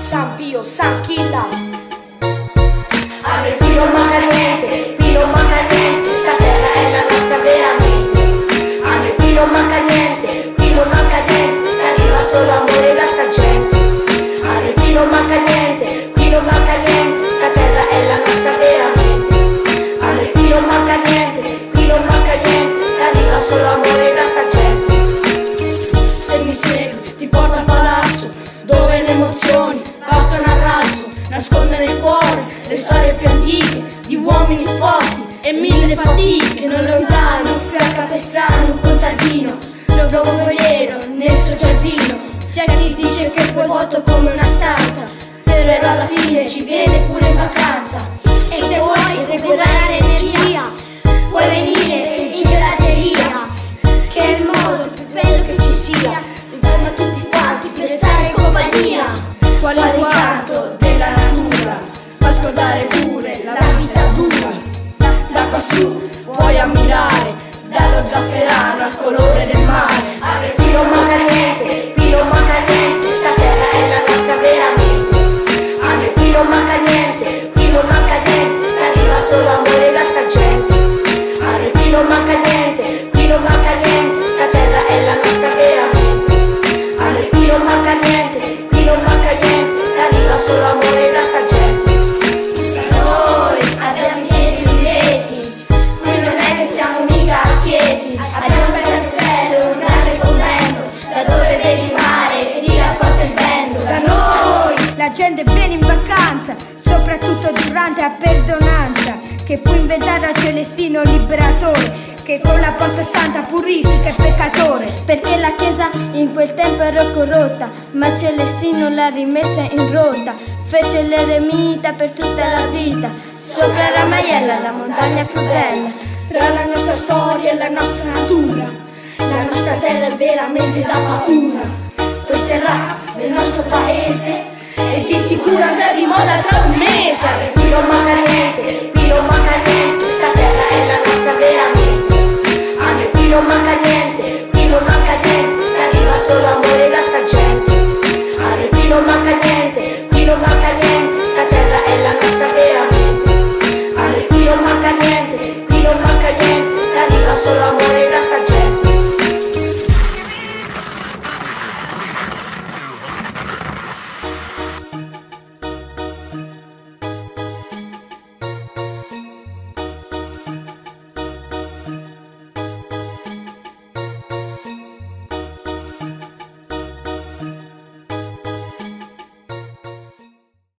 lo sa chi l'ha. A qui non manca niente, non manca niente, sta terra è la nostra veramente. A qui non manca niente, non manca niente, arriva solo amore da sta gente. A qui non manca niente, non manca niente, sta terra è la nostra veramente. A qui non manca niente, non manca niente, arriva solo amore le storie più antiche di uomini forti e mille fatiche. Non lontano, più a Capestrano, un contadino, trovo un vero nel suo giardino. C'è chi dice che quel vuoto come una stanza, però alla fine ci viene pure in vacanza. Fa scordare pure la vita dura. Da quassù puoi ammirare, dallo zafferano al colore del mare. A noi qui gente viene in vacanza, soprattutto durante la perdonanza, che fu inventata da Celestino Liberatore, che con la porta santa purifica il peccatore. Perché la chiesa in quel tempo era corrotta, ma Celestino l'ha rimessa in rotta. Fece l'eremita per tutta la vita, sopra la maiella, la montagna più bella. Tra la nostra storia e la nostra natura, la nostra terra è veramente da paura. Questo è il rap del nostro paese e di sicuro andrà di moda tra un mese? Io magari niente